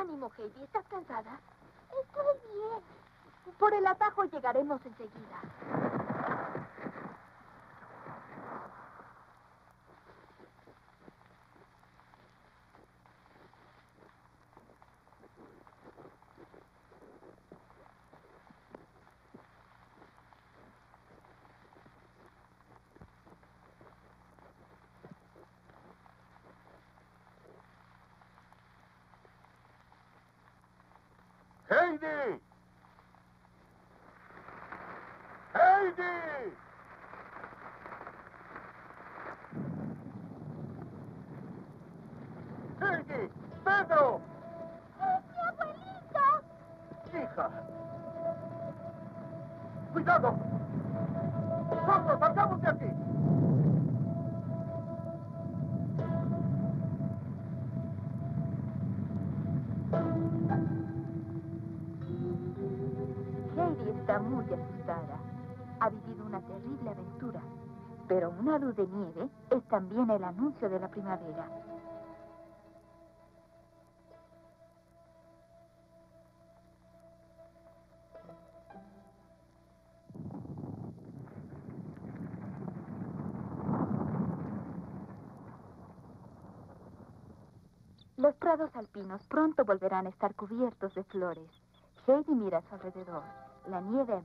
Heidi? ¿Estás cansada? Estoy bien. Por el atajo llegaremos enseguida. ¡Heidi! ¡Heidi! ¡Heidi! ¡Pedro! ¡Es mi abuelito! ¡Hija! ¡Cuidado! ¡Vamos, salgamos de aquí! Está muy asustada. Ha vivido una terrible aventura. Pero una luz de nieve es también el anuncio de la primavera. Los prados alpinos pronto volverán a estar cubiertos de flores. Heidi mira a su alrededor. La nieve